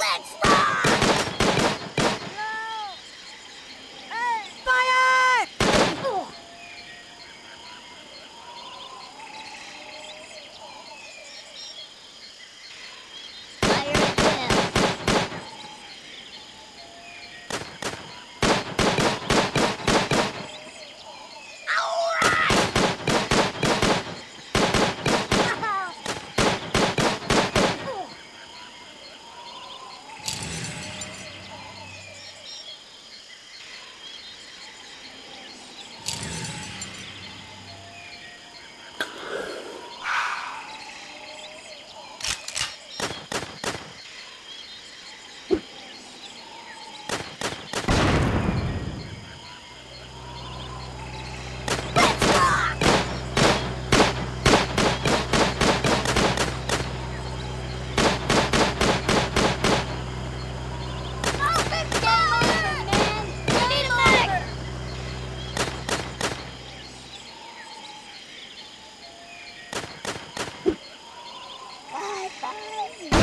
Let's rock! ไป